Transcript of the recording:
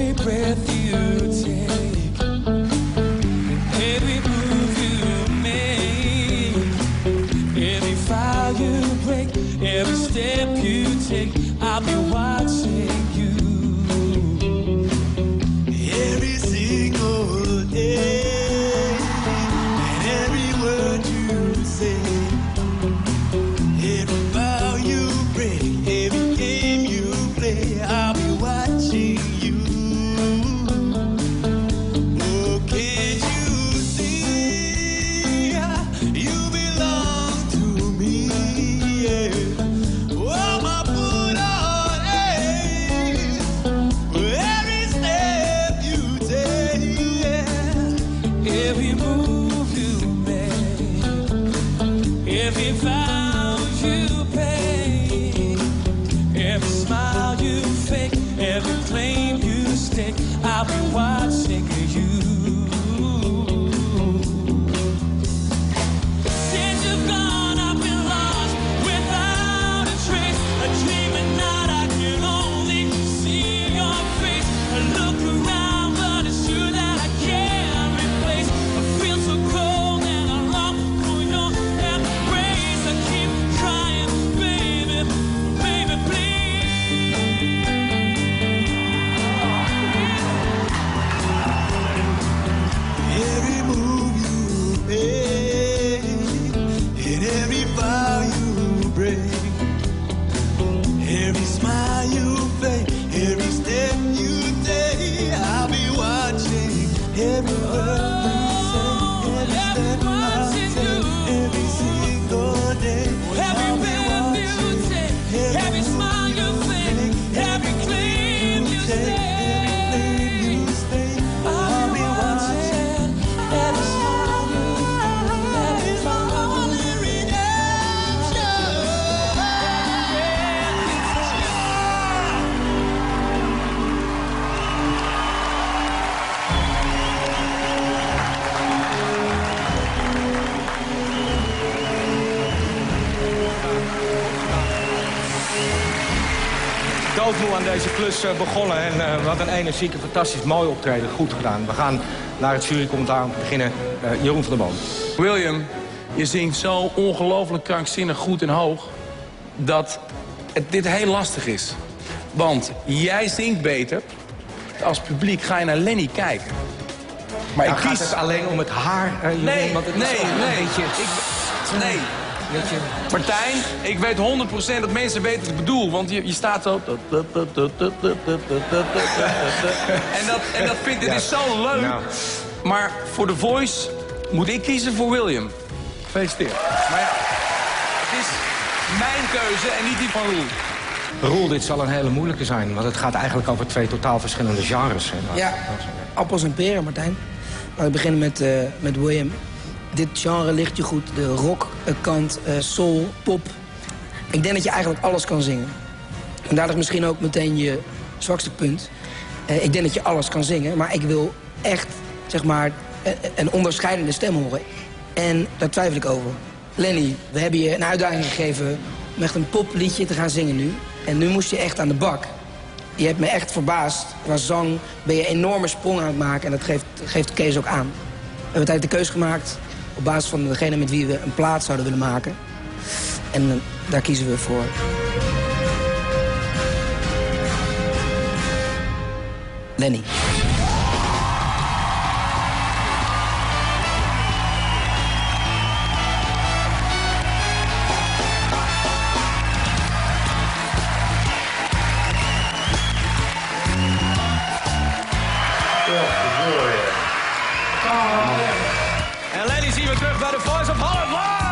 Every breath you take, every move you make, every file you break, every step you take, I'll be watching I'll be watching everywhere. Doodmoe aan deze klus eh, begonnen. En eh, wat een energieke, fantastisch mooi optreden. Goed gedaan. We gaan naar het jurycommentaar om te beginnen. Eh, Jeroen van der Boom. William, je zingt zo ongelooflijk krankzinnig goed en hoog... dat het, dit heel lastig is. Want jij zingt beter. Als publiek ga je naar Lenny kijken. Maar Ja, ik gaat kies... het alleen om het haar, eh, Jeroen? Nee, Want het is nee, een nee. beetje- Ik, nee. Weet je, Martijn, ik weet 100% dat mensen weten wat ik bedoel. Want je, je staat zo... En dat, en dat vind ik, het is zo leuk. Nou. Maar voor The Voice moet ik kiezen voor William. Gefeliciteerd. Maar ja, het is mijn keuze en niet die van Roel. Roel, dit zal een hele moeilijke zijn. Want het gaat eigenlijk over twee totaal verschillende genres. Hè. Ja, appels en peren, Martijn. Laten we beginnen met, eh, met William. Dit genre ligt je goed. De rockkant, eh soul, pop. Ik denk dat je eigenlijk alles kan zingen. En daar ligt misschien ook meteen je zwakste punt. Eh, ik denk dat je alles kan zingen, maar ik wil echt, zeg maar, een, een onderscheidende stem horen. En daar twijfel ik over. Lenny, we hebben je een uitdaging gegeven om echt een popliedje te gaan zingen nu. En nu moest je echt aan de bak. Je hebt me echt verbaasd. Qua zang ben je enorme sprong aan het maken. En dat geeft, geeft Kees ook aan. We hebben tijd de keus gemaakt op basis van degene met wie we een plaat zouden willen maken. En eh, daar kiezen we voor. Lenny. receiver terug bij de Voice of Holland.